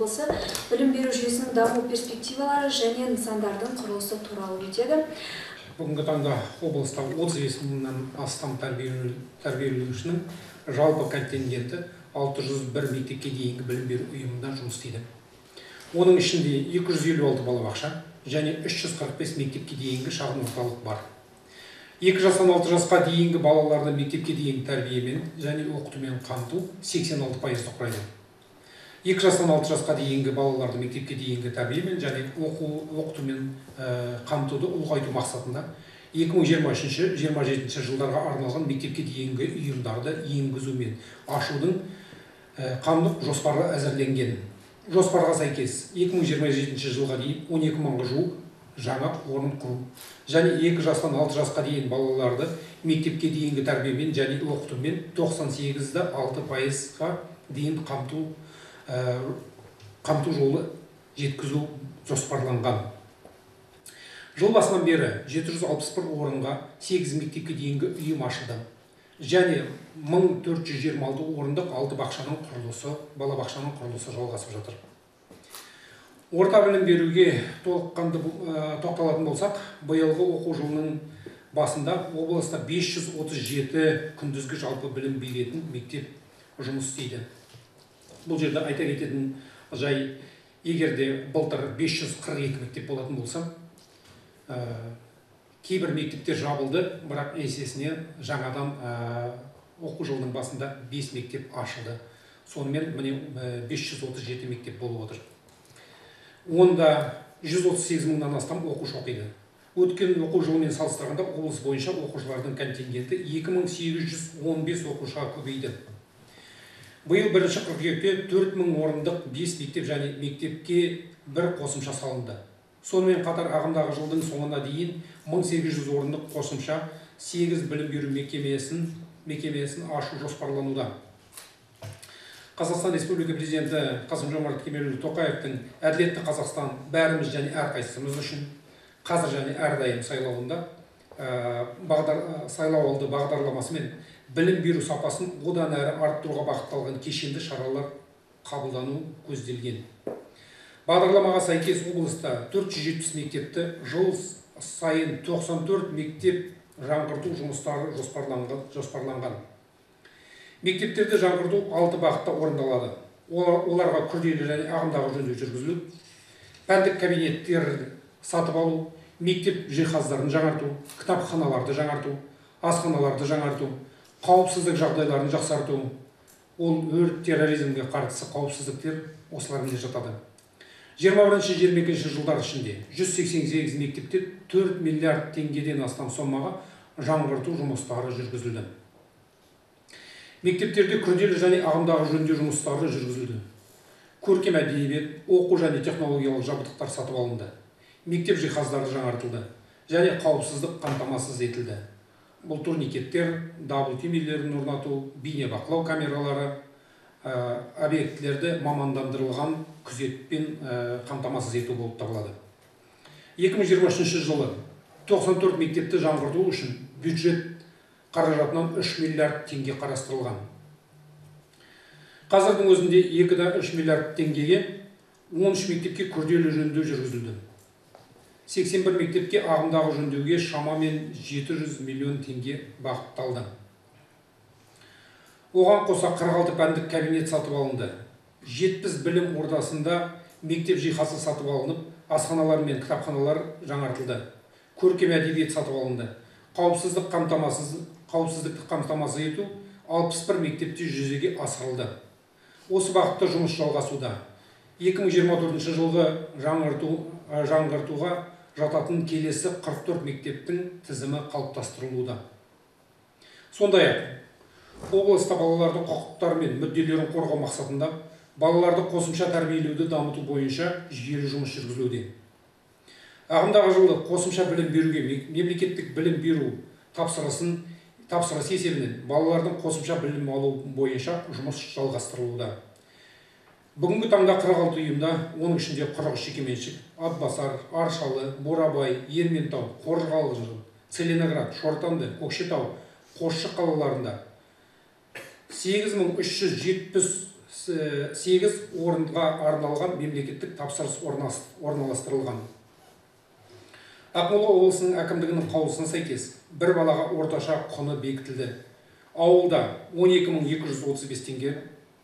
облысы білім беру жүйесінің даму перспективалары және нысандардың құрылысы туралы өтеді. Бүгінгі таңда облыста отыз бес мыңнан астам тәрбиеленушінің жалпы контингенті алты жүз бір мектепке дейінгі білім беру ұйымында жұмыс істейді. Оның ішінде екі жүз елу алты балабақша және үш жүз қырық бес мектепке дейінгі шағын орталық бар. Екі жастан алты жасқа дейінгі балаларды мектепке дейінгі тәрбиемен және оқытумен қамту 86 пайызды құрайды. Екі жастан алты жасқа дейінгі балаларды мектепке дейінгі тәрбиемен және оқу оқытумен қамтуды ұлғайту мақсатында 2023-27 жылдарға арналған мектепке дейінгі ұйымдарды енгізу мен ашудың қамдық жоспары әзірленген. Жоспарға сәйкес 2027 жылға дейін 12 мыңға жуық жаңа орын құру және екі жастан алты жасқа дейін балаларды мектепке дейінгі тәрбиемен және оқытумен тоқсан сегіз да алты пайызға дейін қамту қамту жолы жеткізу жоспарланған. Жыл басынан бері 761 орынға 8 мектепке дейінгі ұйым ашылды. Және 1426 орындық алты бақшаның құрылысы балабақшаның құрылысы жалғасып жатыр. Орта білім беруге толыққанды тоқталатын болсақ биылғы оқу жылының басында облыста 537 күндізгі жалпы білім беретін мектеп жұмыс істейді. Бұл жерде айта кететін жай егер де былтыр 542 мектеп болатын болса ә, кейбір мектептер жабылды бірақ есесіне жаңадан ә, оқу жылының басында 5 мектеп ашылды. Сонымен міне 537 мектеп болып отыр. Онда 138 мыңнан астам оқушы оқиды. Өткен оқу жылымен салыстырғанда облыс бойынша оқушылардың контингенті 2815 оқушыға көбейді. Биыл бірінші қыркүйекте 4000 орындық 5 мектеп және мектепке бір қосымша салынды. Сонымен қатар ағымдағы жылдың соңына дейін 1800 орындық қосымша 8 білім беру мекемесін мекемесін ашу жоспарлануда. Қазақстан республика президенті қасым жомарт кемелұлы тоқаевтың әділетті қазақстан бәріміз және әрқайсымыз үшін қазір және әрдайым сайлауында ә, бағдар, сайлауалды бағдарламасымен білім беру сапасын одан әрі арттыруға бағытталған кешенді шаралар қабылдану көзделген. Бағдарламаға сәйкес облыста 470 мектепті жыл сайын 94 мектеп жаңғырту жұмыстары жоспарланған, мектептерді жаңғырту алты бағытта орындалады. Оларға күрделі және ағымдағы жөндеу жүргізіліп пәндік кабинеттер сатып алу мектеп жиһаздарын жаңарту кітапханаларды жаңарту асханаларды жаңарту қауіпсіздік жағдайларын жақсарту ол өрт терроризмге қарсы қауіпсіздіктер осылармен жатады. жиырма бірінші жиырма екінші жылдар ішінде 188 мектепте 4 миллиард теңгеден астам сомаға жаңғырту жұмыстары жүргізілді. Мектептерде күрделі және ағымдағы жөндеу жұмыстары жүргізілді. Көркем әдебиет оқу және технологиялық жабдықтар сатып алынды. Мектеп жиһаздары жаңартылды және қауіпсіздік қамтамасыз етілді. Бұл турникеттер дабыл түймелерін орнату бейнебақылау камералары ә, объектілерді мамандандырылған күзетпен ә, қамтамасыз ету болып табылады 2023 жылы 94 мектепті жаңғырту үшін бюджет қаражатынан 3 миллиард теңге қарастырылған қазірдің өзінде 2-3 миллиард теңгеге 13 мектепке күрделі жөндеу жүргізілді 81 мектепке ағымдағы жөндеуге шамамен 700 миллион теңге бағытталды. Оған қоса 46 пәндік кабинет сатып алынды. 70 білім ордасында мектеп жиһазы сатып алынып асханалар мен кітапханалар жаңартылды. Көркем әдебиет сатып алынды. Қауіпсіздік қамтамасыз қауіпсіздікті қамтамасыз ету 61 мектепте жүзеге асырылды. Осы бағытта жұмыс жалғасуда. 2024 жылғы жаңғырту жаңғыртуға жататын келесі 44 мектептің тізімі қалыптастырылуда. Сондай ақ облыста балалардың құқықтары мен мүдделерін қорғау мақсатында балаларды қосымша тәрбиелеуді дамыту бойынша жүйелі жұмыс жүргізілуде. Ағымдағы жылы қосымша білім беруге мемлекеттік білім беру тапсырысын тапсырыс есебінен балалардың қосымша білім алу бойынша жұмыс жалғастырылуда. Бүгінгі таңда 46 ұйымда оның ішінде 43 жекеменшік атбасар аршалы бурабай ерментау қорғалжын целиноград шортанды көкшетау қосшы қалаларында 8378 сегіз орынға арналған мемлекеттік тапсырыс орналастырылған. Ақмола облысының әкімдігінің қаулысына сәйкес бір балаға орташа құны бекітілді. Ауылда 12.235 теңге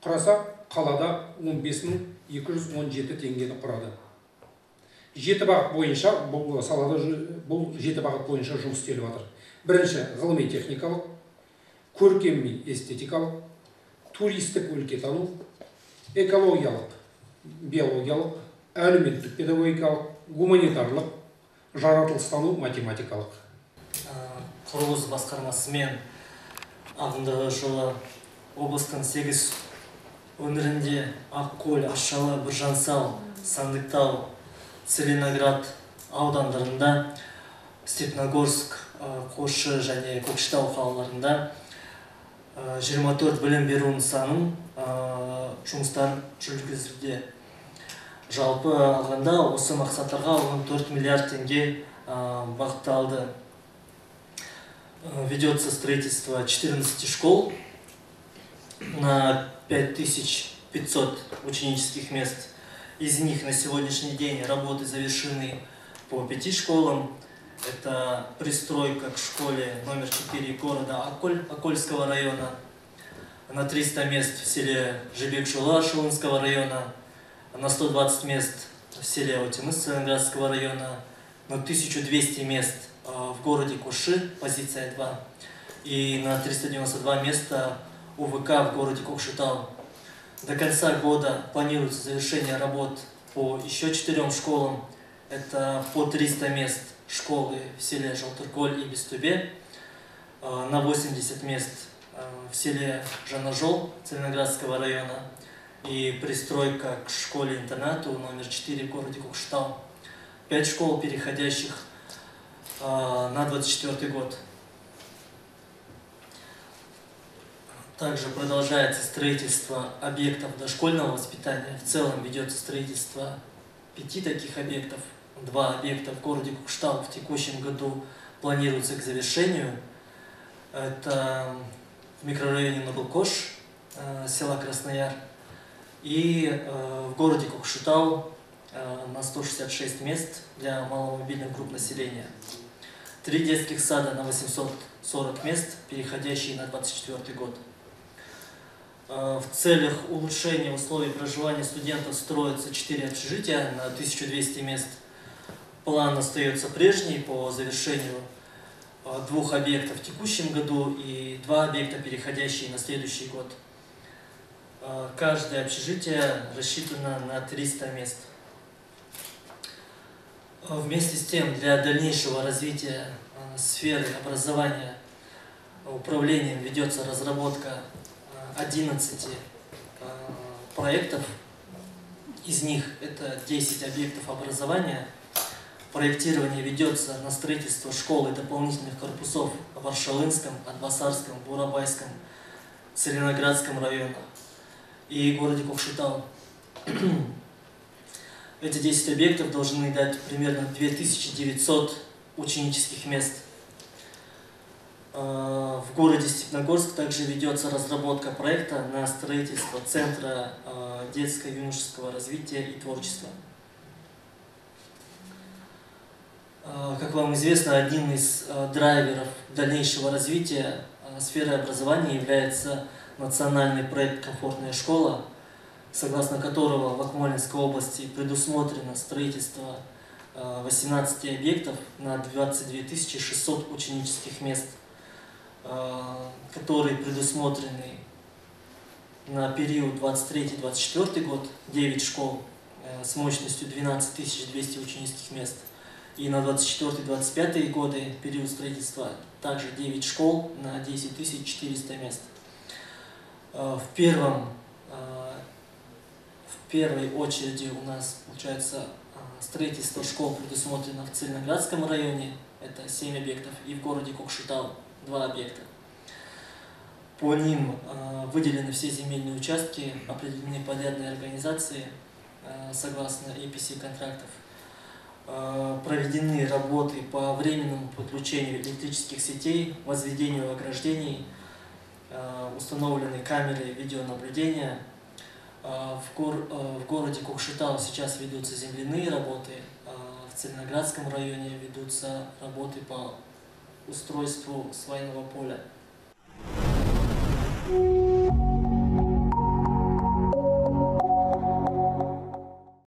құраса қалада 15.217 теңгені құрады. Жеті бағыт бойынша бұл салада бұл жеті бағыт бойынша жұмыс істеліп жатыр. Бірінші ғылыми техникалық көркеми эстетикалық туристік өлкетану экологиялық биологиялық әлеуметтік педагогикалық гуманитарлық жаратылыстану математикалық. Құрылыс басқармасымен ағымдағы жылы облыстың сегіз өңірінде ақкөл ашалы біржансал сандықтау целиноград аудандарында степногорск қосшы және көкшетау қалаларында 24 білім беру нысанын жұмыстарын жүргізуде. Жалпы алғанда осы мақсаттарға 14 миллиард теңге бағытталды ведется строительство 14 школ. На 5500 ученических мест. Из них на сегодняшний день работы завершены по пяти школам. Это пристройка к школе номер 4 города Аколь, Акольского района, на 300 мест в селе Жибек-Шула Шулынского района, на 120 мест в селе Отимыс Целинградского района, на 1200 мест а, в городе Куши, позиция 2, и на 392 места УВК в городе Кокшетау. До конца года планируется завершение работ по еще четырем школам. Это по 300 мест школы в селе Желтырколь и Бестубе, а, на 80 мест а, в селе Жанажол Целиноградского района и пристройка к школе-интернату номер 4 в городе Кокштау. Пять школ, переходящих э, на 24 год. Также продолжается строительство объектов дошкольного воспитания. В целом ведется строительство пяти таких объектов. Два объекта в городе Кукштау в текущем году планируются к завершению. Это в микрорайоне Нурлкош, э, села Краснояр, и э, в городе Кокшетау э, на 166 мест для маломобильных групп населения. Три детских сада на 840 мест, переходящие на 24 год. Э, в целях улучшения условий проживания студентов строятся 4 общежития на 1200 мест. План остается прежний по завершению двух объектов в текущем году и два объекта, переходящие на следующий год. Э, каждое общежитие рассчитано на 300 мест. Э, вместе с тем, для дальнейшего развития э, сферы образования управлением ведется разработка 11 проектов. Из них это 10 объектов образования. Проектирование ведется на строительство школ и дополнительных корпусов в Аршалынском, Атбасарском, Бурабайском, Целиноградском районах и городе Кокшетау. Эти 10 объектов должны дать примерно 2900 ученических мест. Городе Степногорск также ведется разработка проекта на строительство Центра а, детско-юношеского развития и творчества. А, как вам известно, один из драйверов дальнейшего развития сферы образования является национальный проект «Комфортная школа», согласно которого в Акмолинской области предусмотрено строительство 18 э, объектов на 22 600 ученических мест, э, которые предусмотрены на период 23-24 год 9 школ э, с мощностью 12 200 ученических мест. И на 24-25 годы период строительства также 9 школ на 10 400 мест. Э, в первом, э, в первой очереди у нас, получается, э, строительство школ предусмотрено в Целиноградском районе, это 7 объектов, и в городе Кокшетау 2 объекта. По ним выделены все земельные участки, определены подрядные организации согласно EPC контрактов. Проведены работы по временному подключению электрических сетей, возведению ограждений, Э, установлены камеры видеонаблюдения, А, В, гор- а, в городе Кокшетау сейчас ведутся земляные работы, в Целиноградском районе ведутся работы по устройству свайного поля.